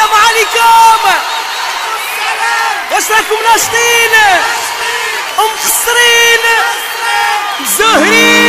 السلام عليكم واش راكم ناشطين ومقصرين زهرين